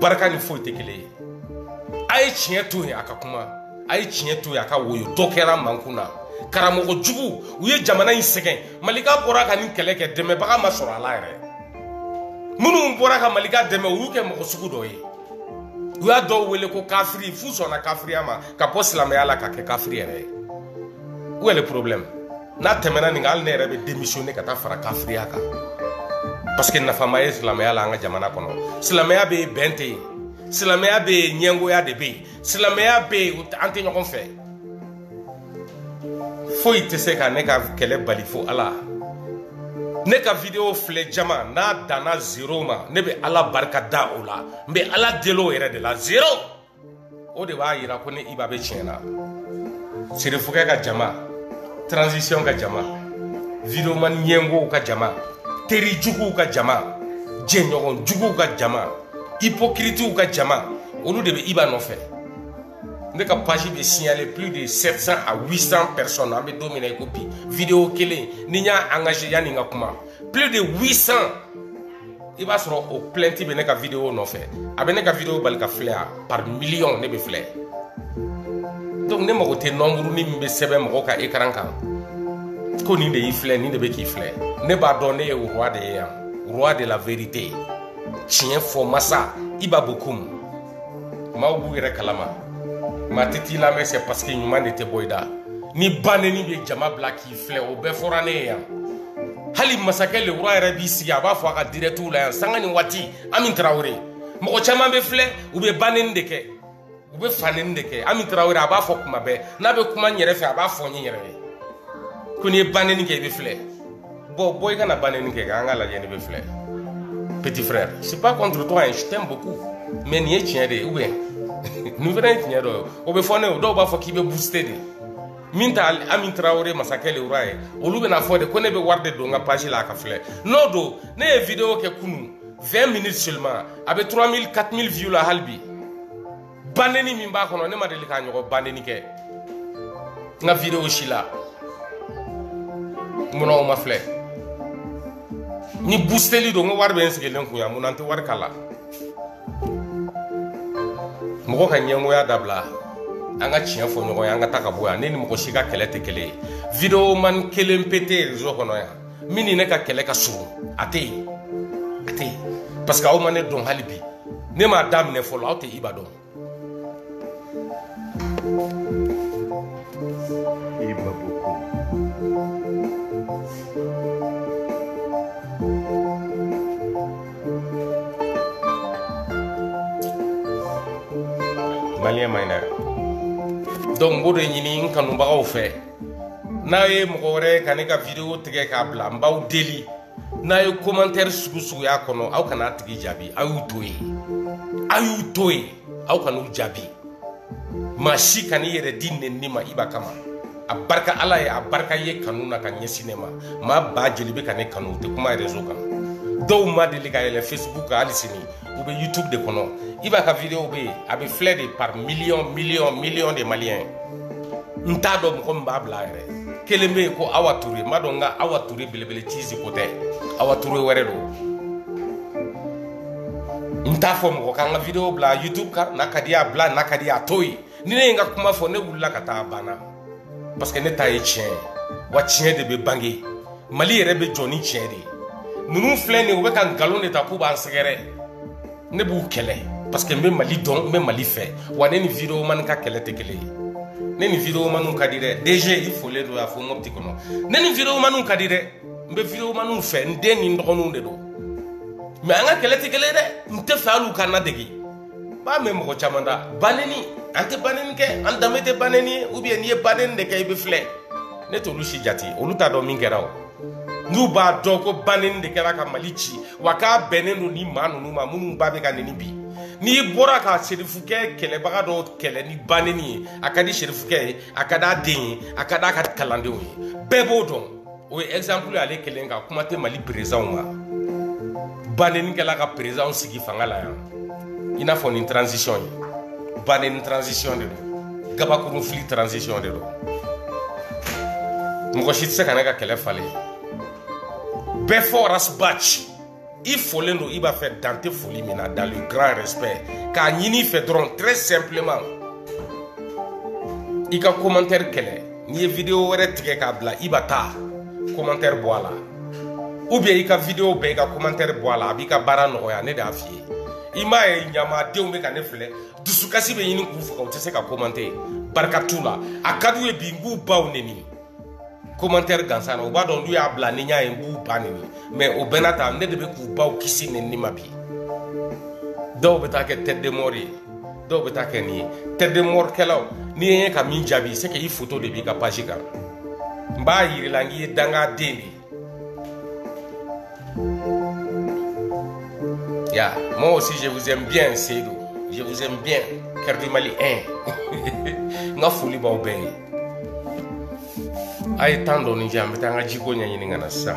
barika ni foyi tɛ kelen ye a ye tiɲɛ to yen a ka kuma a ye tiɲɛ to yen a ka woyo dɔ kɛra mankun na karamɔgɔ jugu u ye jamana in sɛgɛn malika bɔra ka nin kɛlɛ kɛ dɛmɛbaga ma sɔrɔ a la yɛrɛ minnu bɔra ka malika dɛmɛ u y'u kɛ mɔgɔ sugu dɔ ye u y'a dɔw wele ko kafiri f'u sɔnna kafiriya ma ka bɔ silamɛya la ka kɛ kafiri yɛrɛ ye où est le problème n'a tɛmɛna nin kan hali ne yɛrɛ bɛ demisiyone ka taa fara kafiriya kan parce que nafama ye silamɛya la an ka jamana kɔnɔ silamɛya bɛ yen bɛn tɛ yen silamɛya bɛ yen ɲɛngoya de bɛ yen silamɛya bɛ yen an tɛ ɲɔgɔn fɛ foyi tɛ se ka ne ka kɛlɛ bali fo ala ne ka video filɛ jama n'a danna zero ma ne bɛ ala barika da o la n bɛ ala deli o yɛrɛ de la zero o de b'a yira ko ne iba bɛ tiɲɛ na serefukɛ ka jama transition ka jama videomani ɲɛngow ka jama teri juguw ka jama jɛɲɔgɔn juguw ka jama hypocritiw ka jama olu de bɛ iba nɔfɛ ne ka page bɛ signaler plus de 700 à 800 personnes an bɛ don min na i ko bi video kelen ni n y'a engagé yanni n ka kuma plus de 800 i b'a sɔrɔ o plainte bɛ ne ka video nɔfɛ a bɛ ne ka video bali ka filɛ a par million ne bɛ filɛ donc ne mago tɛ nɔnburu ni min bɛ sɛbɛn mɔgɔ ka ekaran kan ko nin de y'i filɛ nin de bɛ k'i filɛ ne b'a dɔn ne ye roi de ye yan roi de la vérité tiɲɛ fɔ masa i b'a bɔ ko mun maaw b'u yɛrɛ kalama maa tɛ t'i lamɛn c'est parce que ɲuman de tɛ bɔ i da ni baneni bɛ jama bila k'i filɛ o bɛɛ fɔra ne ye yan hali masakɛ lewura yɛrɛ b'i sigi a b'a fɔ a ka dirɛtiw la yan sanga ni waati ami tarawele mɔgɔ caman bɛ filɛ u bɛ baneni de kɛ u bɛ faneni de kɛ ami tarawele a b'a fɔ kuma bɛɛ n'a bɛ kuma n yɛrɛ fɛ a b'a fɔ n ye yɛrɛ ye ko n'i ye baneni kɛ i bɛ filɛ bɔ bɔ i kana baneni kɛ k'an ka lajɛ ne bɛ filɛ petit frère c'est pas contre toi hein, je t'aime beaucoup mais nin ye tiɲɛ de ye ou bien nin fana ye tiɲɛ dɔ ye o bɛ fɔ ne ye dɔw b'a fɔ k'i bɛ booster de min ta ami tarawele masakɛ lewura ye olu bɛna fɔ de ko ne bɛ wari de don n ka page la a ka filɛ n'o don ne ye video kɛ kunu 20 minutes seulement a bɛ 3000 4000 view la hali bi bandenni min b'a kɔnɔ ne ma deli k'a ɲɔgɔn bandenni kɛ n ka video si la munna o ma filɛ ni boosteli don n ko wari bɛ n sigilen kun yan munna n tɛ wari k'a la mɔgɔ ka ɲɛngoya dabila an ka tiɲɛ fɔ ɲɔgɔn ye an ka ta ka bɔ yan ne ni mɔgɔ si ka kɛlɛ tɛ kelen ye video man kelen pe tɛ rezo kɔnɔ yan min ni ne ka kɛlɛ ka surun a tɛ yen a tɛ yen parce que aw ma ne dɔn hali bi ne m'a daminɛ fɔlɔ aw tɛ iba dɔn maliyɛn man ɲi dɛ donc n b'o de ɲini n kanubagaw fɛ n'a ye mɔgɔ wɛrɛ ka ne ka video tigɛ k'a bila n b'aw deli n'a ye commentaire sugu suguya kɔnɔ aw kana a tigi jaabi aw y'u to yen aw y'u to yen aw kan'u jaabi maa si kana i yɛrɛ di nenni ma i ba kama a barika ala ye a barika ye kanu na ka ɲɛsin ne ma maa ba jeli bɛ ka ne kanu u tɛ kuma rezo kan dɔw ma deli ka yɛlɛ facebook kan hali sini u bɛ youtube de kɔnɔ i b'a ka video bɛ yen a bɛ filɛ de par million million million de maliyɛn n t'a dɔn mɔgɔ min b'a bila a yɛrɛ kelen bɛ yen ko awa ture n b'a dɔn n ka awa ture belebele cizi ko tɛ awa ture wɛrɛ don n t'a fɔ mɔgɔ k'an ka video bila youtube kan n'a ka di y'a bila n'a ka di y'a to yen ni ne ye n ka kuma fɔ ne wulila ka taa banna parce que ne ta ye tiɲɛ ye wa tiɲɛ de bɛ bange mali yɛrɛ bɛ jɔ ni tiɲɛ de ye ninnu filɛ nin ye u bɛ ka nkalon de ta k'u b'an sɛgɛrɛ ne b'u kɛlɛ parce que n bɛ mali dɔn n bɛ mali fɛ wa ne ni video mani ka kɛlɛ tɛ kelen ye ne ni video maniw ka di dɛ dg i folen don y'a fɔ mɔpiti kɔnɔ ne ni video maniw ka di dɛ n bɛ videomaniw fɛ n den ni n dɔgɔninw de don mɛ an ka kɛlɛ tɛ kelen dɛ n tɛ fɛ hali u ka n ladege b'a mɛn mɔgɔ caman da baneni an tɛ baneni kɛ an danbe tɛ baneni ye ou bien n'i ye baneni de kɛ i bɛ filɛ ne t'olu si jate olu t'a dɔn min kɛra o n'u b'a dɔn ko baneni de kɛra ka mali ci wa k'a bɛnnen don ni maa ninnu ma minnu ba bɛ ka neni bi n'i bɔra ka serifukɛ kɛlɛbaga dɔw kɛlɛ ni baneni ye a ka di serifukɛ ye a ka d'a den ye a ka d'a ka kalandenw ye bɛɛ b'o dɔn o ye exemple ye ale kelen ka kuma tɛ mali perezanw ma banenikɛla ka perezanw sigi fanga la yan i n'a fɔ nin transition ye baneni transition de don gabakurun fili transition de don mɔgɔ si tɛ se ka ne ka kɛlɛ falen bɛɛ fɔ rasbach i folen don i b'a fɛ dan tɛ foli min na dans le grand respect k'a ɲini i fɛ dɔrɔn très simplement i ka commentaire kɛlɛ n'i ye video wɛrɛ tigɛ k'a bila i ba taa commentaire bɔ a la ou bien i ka video bɛɛ i ka commentaire bɔ a la a b'i ka baara nɔgɔya ne de y'a f'i ye i m'a ye ɲamadenw bɛ ka ne filɛ dusukasi bɛ ɲini k'u faga u tɛ se ka commenter barika t'u la a ka d'u ye bi n b'u baw neni commentaire gansan na u b'a dɔn n'u y'a bila ni n y'a ye n b'u ba nin ye mais o bɛɛ n'a ta ne de bɛ k'u baw kisi nin ni ma bi dɔw bɛ taa kɛ tête de mort ye dɔw bɛ taa kɛ nin ye tête de mort kɛlaw n'i ye ka min jaabi c'est que i photo de b'i ka page kan n b'a yir'i la n k'i ye dangaden de ye Yeah, moi aussi je vous aime bien, Seydou. Je vous aime bien. Cœur du Mali 1. Nga foli b'aw bɛɛ ye. A ye tan dɔɔni diya an bɛ taa an ka jiko ɲɛɲini ka na sisan.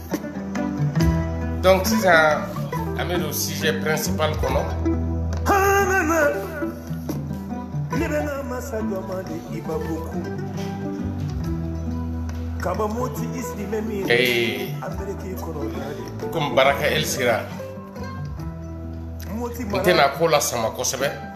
donc sisan an bɛ don sujet principal kɔnɔ ne bɛ na masa jɔma de ibabu kun kaba moti isimɛ min ameriki kɔrɔ komi baraka el sira n tɛna ko la sama kosɛbɛ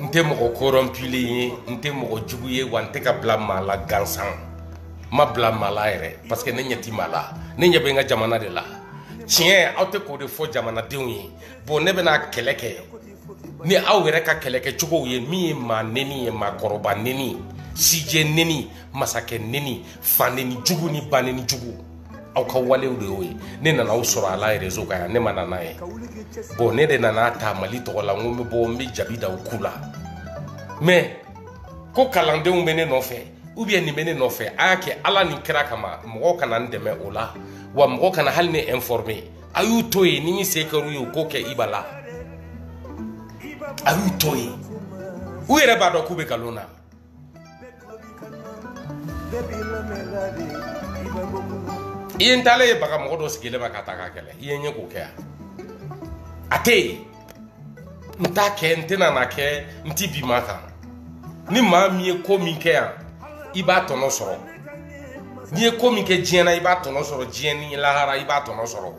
n tɛ mɔgɔ kɔrɔnpilen ye n tɛ mɔgɔ jugu ye wa n tɛ ka bila maa la gansan ma bila maa la yɛrɛ parce que ne ɲɛ ti maa la ne ɲɛ bɛ n ka jamana de la tiɲɛ aw tɛ k'o de fɔ jamanadenw ye bon ne bɛna kɛlɛ kɛ ni aw yɛrɛ ka kɛlɛkɛcogow ye min ye maa neni ye maakɔrɔba neni sijɛ neni masakɛ neni fa neni jugu ni ba neni jugu aw ka walew de y'o ye ne nana aw sɔrɔ ala rezo kan yan ne ma nana ye bɔn ne de nana ta mali tɔgɔ la n ko n bɛ bɔ n bɛ jabi da u ku la mɛ ko kalandenw bɛ ne nɔfɛ ubiyɛn nin bɛ ne nɔfɛ a y'a kɛ ala ni kira kama mɔgɔw kana n dɛmɛ o la wa mɔgɔ kana hali ne informe a y'u to yen ni min se kɛr'u ye u k'o kɛ i ba la a y'u to yen u yɛrɛ b'a dɔn k'u bɛ nkalon na i ye n taalen ye baga mɔgɔ dɔ sigilen ma ka taa ka kɛlɛ i ye n ye k'o kɛ yan a tɛ yen n t'a kɛ n tɛna na kɛ n ti bi ma kan ni maa min ye ko min kɛ yan i b'a tɔnɔ sɔrɔ n'i ye ko min kɛ diɲɛ na i b'a tɔnɔ sɔrɔ diɲɛ ni lahara i b'a tɔnɔ sɔrɔ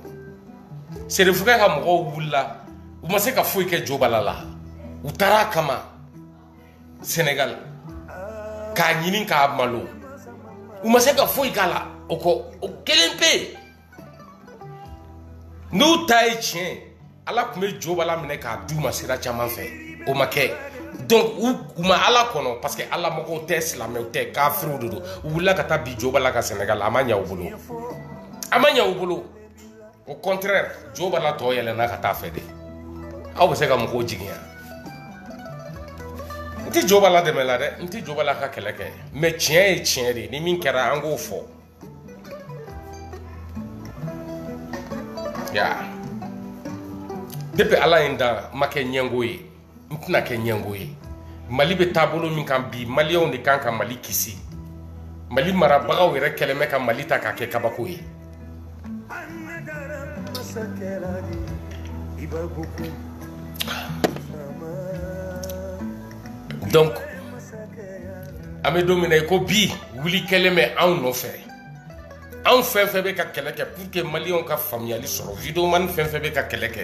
serifukɛ ka mɔgɔw wulila u ma se ka foyi kɛ jobala la u taara a kama senegal k'a ɲini k'a malo u ma se ka foyi k'a la o kɔ o kelen pe yen n'u ta ye tiɲɛ ala tun bɛ jo bala minɛ k'a d'u ma sira caman fɛ o ma kɛ donc u ma ala kɔnɔ parce que ala mɔgɔw tɛ silamɛw tɛ kafiriw de don u wulila ka taa bi jo bala ka senegal a ma ɲɛ u bolo a ma ɲɛ u bolo o contraire jo b'a la tɔ yɛlɛnna ka taa fɛ de aw bɛ se ka mɔgɔw jiginya n tɛ jo b'a la dɛmɛ la dɛ n tɛ jo b'a la ka kɛlɛ kɛ mɛ tiɲɛ ye tiɲɛ de ni min kɛra an k'o fɔ ya depuis ala ye n dan ma kɛ ɲɛngo ye n tɛna kɛ ɲɛngo ye mali bɛ taabolo min kan bi maliyɛnw de kan ka mali kisi mali marabagaw yɛrɛ kɛlen bɛ ka mali ta k'a kɛ kabako ye donc an bɛ don min na i ko bi wuli kɛlen bɛ anw nɔfɛ anw fɛn fɛn bɛ ka kɛlɛ kɛ pour que maliyɛnw ka faamuyali sɔrɔ videomani fɛn fɛn bɛ ka kɛlɛ kɛ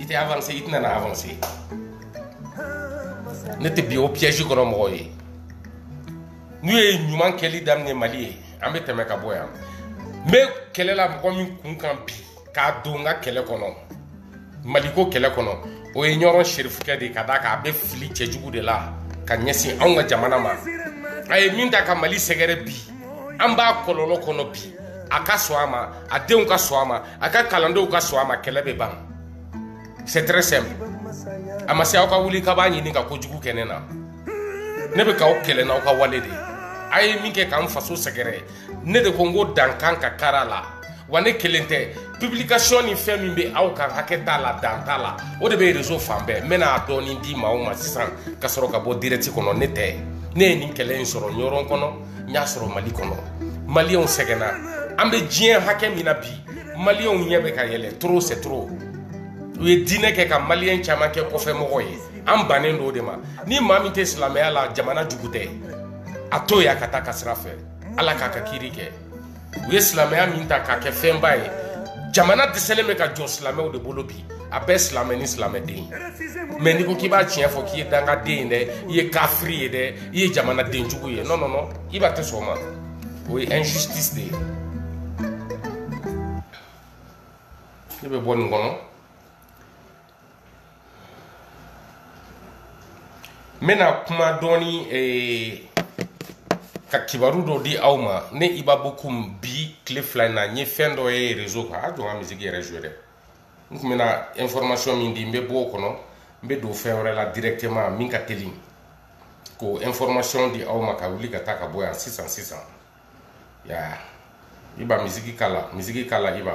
i tɛ avanse i tɛna na avanse ne tɛ bi o piège kɔnɔ mɔgɔ ye n'u ye ɲuman kɛli daminɛ mali ye an bɛ tɛmɛ ka bɔ yan n bɛ kɛlɛ la mɔgɔ min kun kan bi k'a don n ka kɛlɛ kɔnɔ maliko kɛlɛ kɔnɔ o ye ɲɔrɔn serifukɛ de ka d'a kan a bɛ fili cɛjugu de la ka ɲɛsin anw ka jamana ma a ye min ta ka mali sɛgɛrɛ bi an b'a kɔlɔlɔ kɔnɔ bi a ka sɔn a ma a denw ka sɔn a ma a ka kalandenw ka sɔn a ma kɛlɛ bɛ ban c'est très simple a ma se aw ka wuli ka b'a ɲini ka kojugu kɛ ne na ne bɛ k'aw kɛlɛ n'aw ka wale de ye a ye min kɛ k'an faso sɛgɛrɛ ne de ko n ko dankan ka kara la wa ne kelen tɛ publication ni fɛn min bɛ aw kan hakɛ t'a la dan t'a la o de bɛ reseau fan bɛɛ n bɛna dɔɔni di maaw ma sisan ka sɔrɔ ka bɔ direct kɔnɔ ne tɛ ne ye nin kɛlɛ in sɔrɔ ɲɔrɔn kɔnɔ n y'a sɔrɔ mali kɔnɔ maliyɛnw sɛgɛnna an bɛ diɲɛ hakɛ min na bi maliyɛnw ɲɛ bɛ ka yɛlɛ toro sɛ toro u ye diinɛ kɛ ka maliyɛn caman kɛ kɔfɛ mɔgɔ ye an bannen don o de ma ni maa min tɛ silamɛya la jamana jugu tɛ a to ya ka taa ka sira fɛ ala k'a ka kiri kɛ u ye silamɛya min ta k'a kɛ fɛnba ye jamana dɛsɛlen bɛ ka jɔ silamɛw de bolo bi a bɛɛ silamɛ ni silamɛden ye mɛ n'i ko k'i b'a tiɲɛ fɔ k'i ye dangaden ye dɛ i ye kafiri ye dɛ i ye jamanaden jugu ye non non non i b'a tɛ sɔn o ma o ye injustice de ye ne bɛ bɔ nin kɔnɔ n bɛna kuma dɔɔni eh, ka kibaru dɔ di aw ma ne ibabokum bi tile fila in na n ye fɛn dɔ ye réseau kan a jɔ n ka misiki yɛrɛ jouer dɛ n tun bɛna information min di n bɛ bɔ o kɔnɔ n bɛ don fɛn wɛrɛ la directement min ka teli k'o information di aw ma ka wuli ka taa ka bɔ yan sisan sisan ya iba misiki k'a la misiki k'a la iba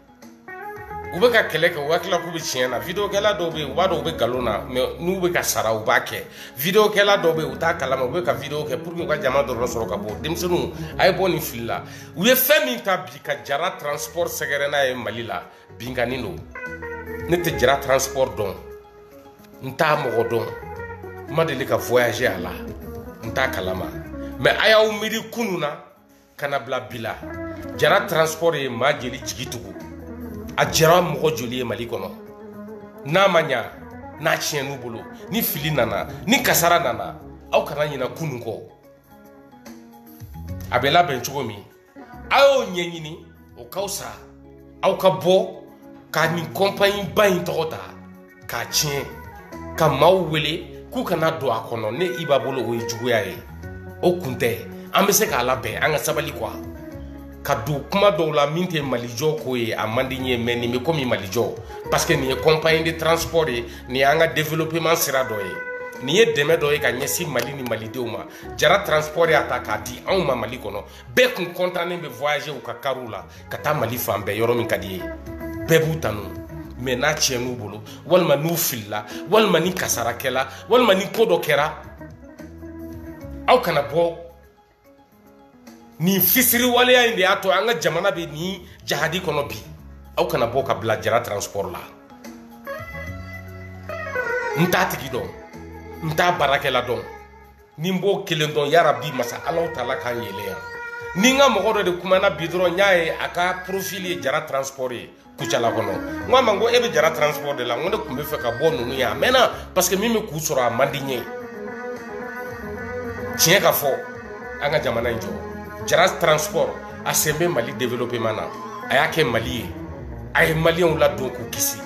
u bɛ ka kɛlɛ kɛ u ka tila k'u bɛ tiɲɛ na videokɛla dɔw bɛ yen u b'a dɔn u bɛ nkalon na mɛ n'u bɛ ka sara u b'a kɛ videokɛla dɔw bɛ yen u t'a kalama u bɛ ka video kɛ pour que u ka jama dɔrɔn sɔrɔ ka bɔ denmisɛnninw a ye bɔ nin fili la u ye fɛn min ta bi ka jara transport sɛgɛrɛ n'a ye mali la binkanni don ne tɛ jara transport dɔn n t'a mɔgɔ dɔn n ma deli ka voyager a la n t'a kalama mɛ a y'aw miiri kunun na kana bila bi la jara transport ye maa jeli jigi tugu a jɛra mɔgɔ joli ye mali kɔnɔ n'a ma ɲa n'a tiɲɛ n'u bolo ni fili nana ni kasara nana aw kana ɲina kunu kɔ a bɛ labɛn cogo min a y'o ɲɛɲini o ka fisa aw ka bɔ ka nin kɔnpanyi ba in tɔgɔ ta k'a tiɲɛ ka maaw wele k'u kana don a kɔnɔ ne i b'a bolo o ye juguya ye o kun tɛ an bɛ se k'a labɛn an ka sabali kuwa ka don kuma dɔw la min tɛ malijɔ ko ye a man di n ye mɛ nin bɛ komi malijɔ parce que nin ye compagnie de transport ye nin y'an ka développement sira dɔ ye nin ye dɛmɛ dɔ ye ka ɲɛsin mali ni malidenw ma jara transport y'a ta k'a di anw ma mali kɔnɔ bɛɛ kun kɔntannen bɛ voyager u ka kariw la ka taa mali fan bɛɛ yɔrɔ min ka di ye bɛɛ b'u tanu mɛ n'a tiɲɛn'u bolo walima n'u filila walima ni kasara kɛla walima ni ko dɔ kɛra aw kana bɔ nin fisiriwaleya in de y'a to an ka jamana bɛ nin jahadi kɔnɔ bi aw kana bɔ ka bila jara transport la n t'a tigi dɔn n t'a baarakɛla dɔn ni n b'o kelen dɔn yarabi masa alaw taala k'an yɛlɛ yan ni n ka mɔgɔ dɔ de kumana bi dɔrɔn n y'a ye a ka profil ye jara transport ye kucala kɔnɔ n k'a ma n ko e bɛ jara transport de la n ko ne tun bɛ fɛ ka bɔ ninnu ye a mɛnna parce que min bɛ k'u sɔrɔ a man di n ye tiɲɛ ka fɔ an ka jamana in jɔ jara transport a sen bɛ mali développement na a y'a kɛ mali ye a ye maliyɛnw ladon k'u kisi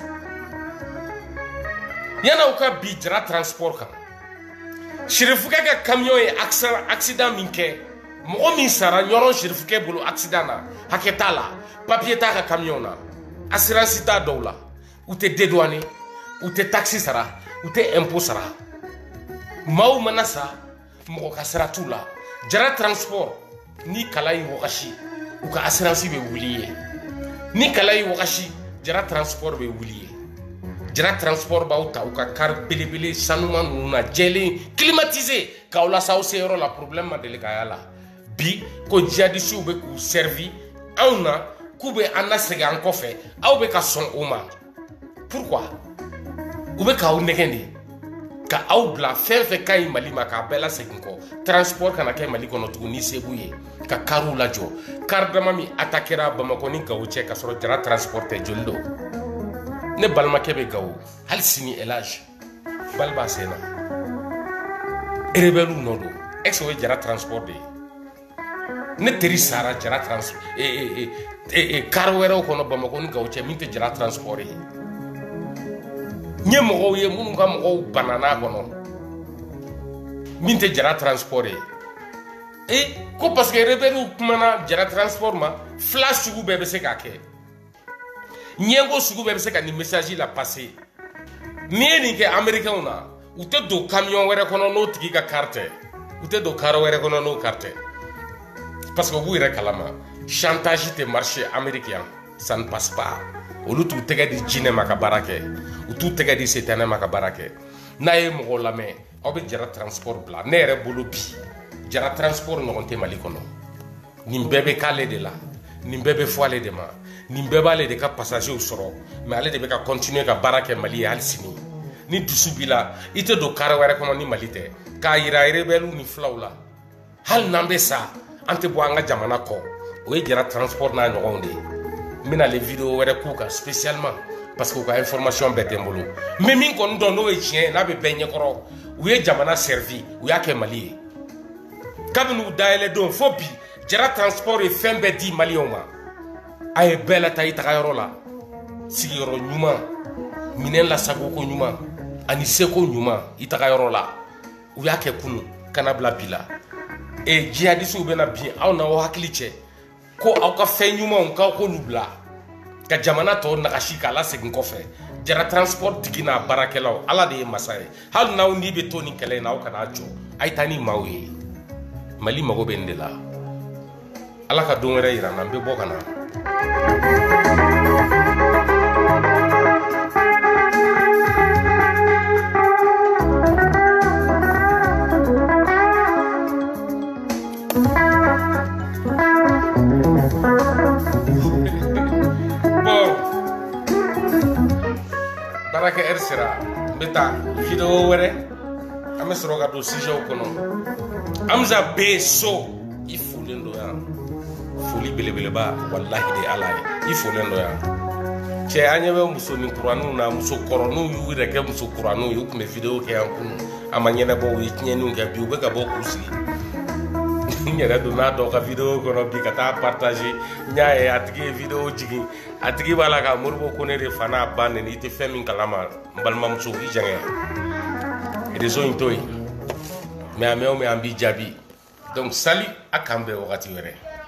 yann'aw ka bi jara transport kan sirifukɛ ka kamiyɔn ye accident min kɛ mɔgɔ min sara ɲɔrɔn sirifukɛ bolo accident na hakɛ t'a la papiye t'a ka kamiyɔn na assurance t'a dɔw la u tɛ dédouane u tɛ taxi sara u tɛ impôt sara maaw mana sa mɔgɔ ka sira t'u la jara transport ni kala ye wagasi u ka asiransi bɛ wuli ye ni kala ye wagasi jara transport bɛ wuli ye jara transport b'aw ta u ka kari belebele sanuma ninnu na jɛlen climatise k'aw lasa aw se yɔrɔ la problème ma deli ka y'a la bi ko jihadisiw bɛ k'u servi anw na k'u bɛ an lasegin an kɔfɛ aw bɛ ka sɔn o ma pourquoi u bɛ k'aw nɛgɛn de ka aw bila fɛn fɛn ka ɲi mali ma k'a bɛɛ lasegin kɔ transport kana kɛ mali kɔnɔ tugun ni segu ye ka kariw lajɔ kari dama min atakera bamakɔ ni gawo cɛ ka sɔrɔ jara transport tɛ joli don ne balimakɛ bɛ gawo hali sini elage bali b'a sen na erebɛliw nɔ don ɛseke o ye jara transport de ye ne teri sara jara trans e, e, e, e, e kari wɛrɛw kɔnɔ bamakɔ ni gawo cɛ min tɛ jara transport ye n ye mɔgɔw ye minnu ka mɔgɔw banana kɔnɔ min tɛ jara transport ye e ko parce que rebɛriw kumana jara transport ma fila sugu bɛɛ bɛ se k'a kɛ ɲɛgo sugu bɛɛ bɛ se ka nin message la passer n'i ye nin kɛ américainw na u tɛ don camion wɛrɛ kɔnɔ n'o tigi ka kari tɛ u tɛ don kari wɛrɛ kɔnɔ n'o kari tɛ parce que u b'u yɛrɛ kalama chantage tɛ marché américain ça ne passe pas olu t'u tɛgɛ di jinɛ ma ka baara kɛ u t'u tɛgɛ di setanɛ ma ka baara kɛ n'a ye mɔgɔ lamɛn aw bɛ jara transport bila ne yɛrɛ bolo bi jara transport ɲɔgɔn tɛ mali kɔnɔ nin bɛɛ bɛ k'ale de la nin bɛɛ bɛ fɔ ale de ma nin bɛɛ b'ale de ka pasazew sɔrɔ mɛ ale de bɛ ka kɔntiniye ka baara kɛ mali ye hali sini ni dusu b'i la i tɛ don kare wɛrɛ kɔnɔ ni mali tɛ k'a yira erebɛliw ni filaw la hali n'an bɛ sa an tɛ bɔ an ka jamana kɔ o ye jara transport n'a ɲɔgɔnw de ye n bɛna le video wɛrɛ k'u kan spécialement parce que u ka information bɛɛ tɛ n bolo n bɛ min kɔni dɔn n'o ye tiɲɛ ye n'a bɛ bɛɛ ɲɛkɔrɔ u ye jamana servi u y'a kɛ mali ye kabini u dayɛlɛ don fo bi jara transport ye fɛn bɛɛ di maliyɛnw ma a ye bɛɛ lata i taga yɔrɔ la sigiyɔrɔ ɲuman minɛn lasagoko ɲuman ani seko ɲuman i taga yɔrɔ la u y'a kɛ kunu kana bila bi la e jihadisiw bɛna bi aw na aw hakili cɛ ko aw ka fɛn ɲumanw k'aw k'olu bila ka jamana tɔw nagasi k'a lasegin kɔfɛ jara transport tigi n'a baarakɛlaw ala de ye masa ye hali n'aw n'i bɛ to ni kɛlɛ in na aw kana jɔ a ye taa ni maaw ye mali mago bɛ nin de la ala ka don wɛrɛ yira n na n bɛ bɔ ka na baarakɛ ɛri sera n bɛ taa video wɛrɛ an bɛ sɔrɔ ka don sijɛw kɔnɔ amza bɛ so i folen do yan foli belebeleba walahi de ala ye i folen do yan cɛ an ɲɛ bɛ musonin kuraniw na muso kɔrɔninw y'u yɛrɛ kɛ muso kuraniw ye u tun bɛ videwo kɛ yan kunu a ma ɲɛnɛbɔ u ye tiɲɛniw kɛ bi u bɛ ka bɔ k'u sigi n yɛrɛ donna dɔ ka videwo kɔnɔ bi ka taa partage n y'a ye a tigi ye videwo jigin a tigi b'a la ka moribo ko ne de fana ba neni i tɛ fɛn min kalama n balimamuso i jɛngɛ rezo in to yen mɛ an mɛ o mɛ an b'i jaabi donc sali a kan bɛn wagati wɛrɛ